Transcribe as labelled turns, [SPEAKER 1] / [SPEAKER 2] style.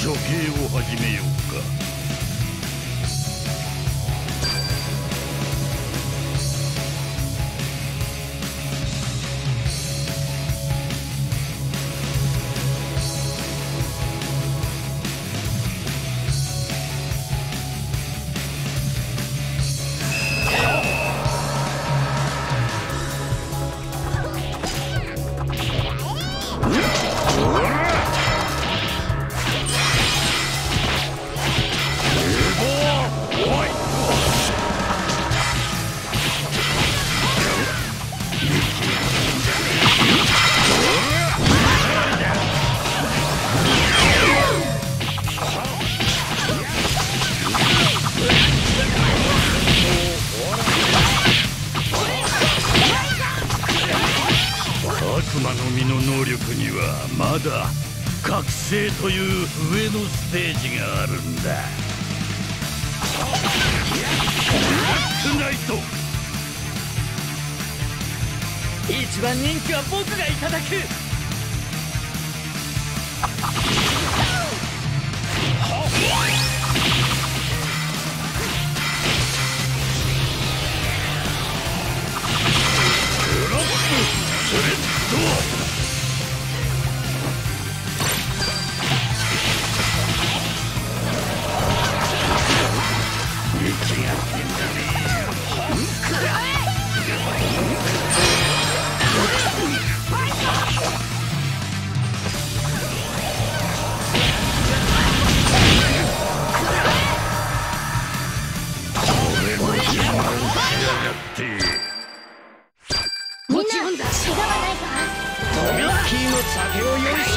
[SPEAKER 1] 処刑を始めようか。悪魔の実の能力にはまだ覚醒という上のステージがあるんだ。ブラックナイト
[SPEAKER 2] 一番人気は僕がいただく
[SPEAKER 1] やがって。
[SPEAKER 3] 怪我はないか
[SPEAKER 2] トミッキーの酒を用意